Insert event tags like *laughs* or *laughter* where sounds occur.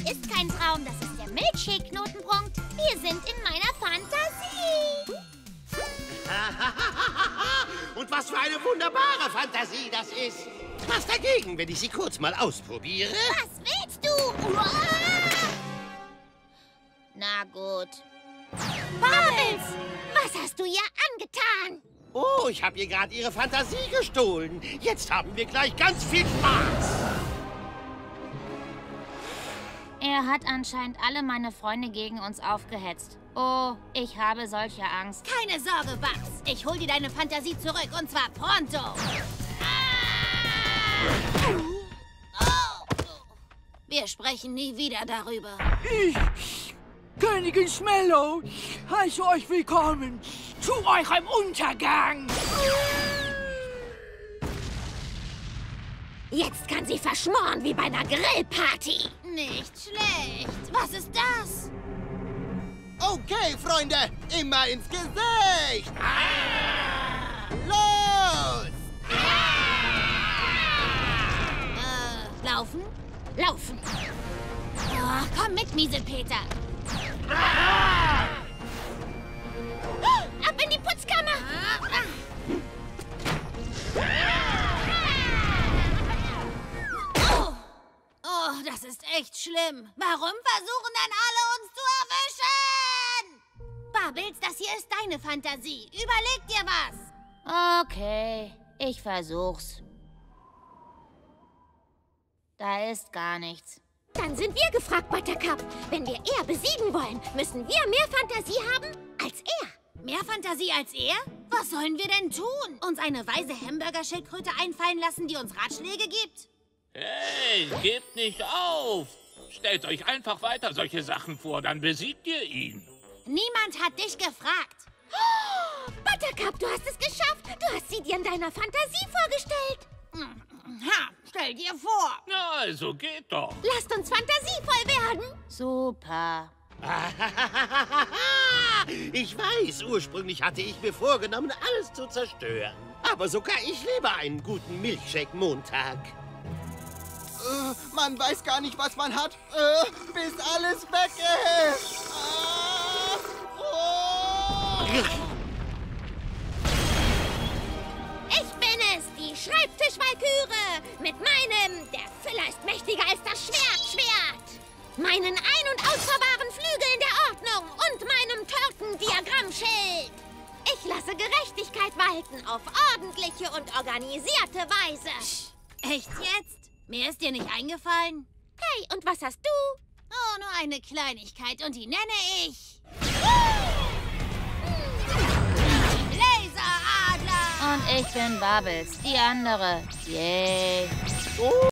ist kein Traum, das ist der Milchshake-Knotenpunkt. Wir sind in meiner Fantasie. Und was für eine wunderbare Fantasie das ist. Was dagegen, wenn ich sie kurz mal ausprobiere? Was willst du? Uah! Na gut. Bubbles, was hast du ihr angetan? Oh, ich habe ihr gerade ihre Fantasie gestohlen. Jetzt haben wir gleich ganz viel Spaß. Er hat anscheinend alle meine Freunde gegen uns aufgehetzt. Oh, ich habe solche Angst. Keine Sorge, Bugs. Ich hol dir deine Fantasie zurück und zwar pronto. Ah! Oh. Wir sprechen nie wieder darüber. Ich, Königin Smellow, heiße euch willkommen zu eurem Untergang. Jetzt kann sie verschmoren wie bei einer Grillparty. Nicht schlecht. Was ist das? Okay, Freunde, immer ins Gesicht. Los! Äh, laufen? Laufen. Oh, komm mit, Mieselpeter. Ab echt schlimm. Warum versuchen dann alle uns zu erwischen? Bubbles, das hier ist deine Fantasie. Überleg dir was. Okay, ich versuch's. Da ist gar nichts. Dann sind wir gefragt, Buttercup. Wenn wir er besiegen wollen, müssen wir mehr Fantasie haben als er. Mehr Fantasie als er? Was sollen wir denn tun? Uns eine weise Hamburger-Schildkröte einfallen lassen, die uns Ratschläge gibt? Hey, gebt nicht auf! Stellt euch einfach weiter solche Sachen vor, dann besiegt ihr ihn. Niemand hat dich gefragt. Oh, Buttercup, du hast es geschafft. Du hast sie dir in deiner Fantasie vorgestellt. Hm, Ha, stell dir vor. Na, also geht doch. Lasst uns fantasievoll werden. Super. *laughs* Ich weiß, ursprünglich hatte ich mir vorgenommen, alles zu zerstören. Aber sogar ich liebe einen guten Milchshake-Montag. Äh, man weiß gar nicht, was man hat, äh, bis alles weg ist. Ah, oh. Ich bin es, die Schreibtischwalküre. Mit meinem, der Füller ist mächtiger als das Schwert, Schwert. Meinen ein- und ausfahrbaren Flügeln der Ordnung und meinem Tortendiagrammschild. Ich lasse Gerechtigkeit walten auf ordentliche und organisierte Weise. Echt jetzt? Mehr ist dir nicht eingefallen? Hey, und was hast du? Oh, nur eine Kleinigkeit und die nenne ich... Laseradler! Und ich bin Bubbles, die andere. Yay. Oh,